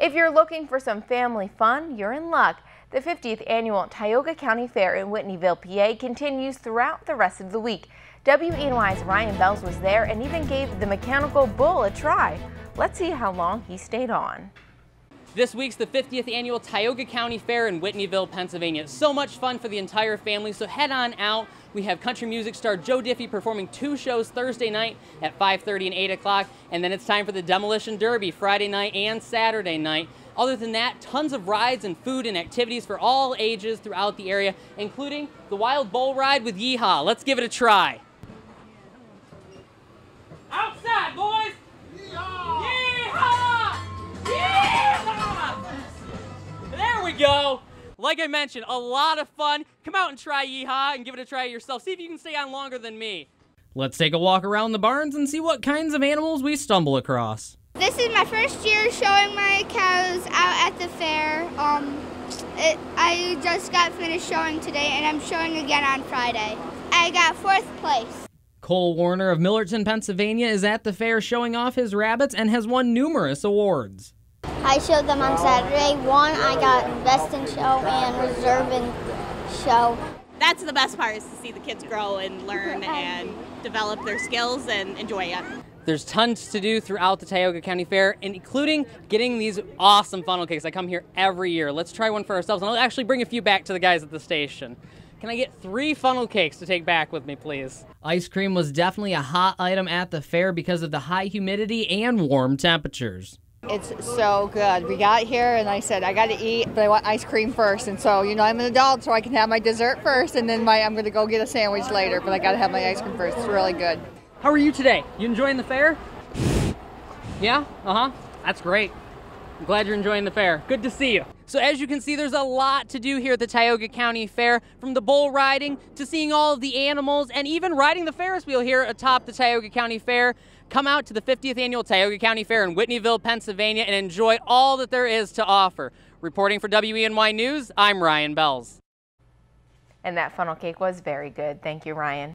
If you're looking for some family fun, you're in luck. The 50th annual Tioga County Fair in Whitneyville, PA continues throughout the rest of the week. WENY's Ryan Belz was there and even gave the mechanical bull a try. Let's see how long he stayed on. This week's the 50th annual Tioga County Fair in Whitneyville, Pennsylvania. So much fun for the entire family, so head on out. We have country music star Joe Diffie performing two shows Thursday night at 5.30 and 8 o'clock, and then it's time for the Demolition Derby Friday night and Saturday night. Other than that, tons of rides and food and activities for all ages throughout the area, including the Wild Bull Ride with Yeehaw. Let's give it a try. Like I mentioned, a lot of fun. Come out and try Yeehaw and give it a try yourself. See if you can stay on longer than me. Let's take a walk around the barns and see what kinds of animals we stumble across. This is my first year showing my cows out at the fair. Um, it, I just got finished showing today, and I'm showing again on Friday. I got fourth place. Cole Warner of Millerton, Pennsylvania is at the fair showing off his rabbits and has won numerous awards. I showed them on Saturday. One, I got best in show and reserve in show. That's the best part is to see the kids grow and learn and develop their skills and enjoy it. There's tons to do throughout the Tioga County Fair, including getting these awesome funnel cakes. I come here every year. Let's try one for ourselves, and I'll actually bring a few back to the guys at the station. Can I get three funnel cakes to take back with me, please? Ice cream was definitely a hot item at the fair because of the high humidity and warm temperatures. It's so good. We got here and I said I got to eat, but I want ice cream first. And so, you know, I'm an adult, so I can have my dessert first, and then my I'm going to go get a sandwich later. But I got to have my ice cream first. It's really good. How are you today? You enjoying the fair? Yeah? Uh-huh. That's great. I'm glad you're enjoying the fair. Good to see you. So as you can see, there's a lot to do here at the Tioga County Fair, from the bull riding to seeing all of the animals and even riding the Ferris wheel here atop the Tioga County Fair. Come out to the 50th annual Tioga County Fair in Whitneyville, Pennsylvania and enjoy all that there is to offer. Reporting for WENY News, I'm Ryan Belz. And that funnel cake was very good. Thank you, Ryan.